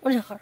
我先喝。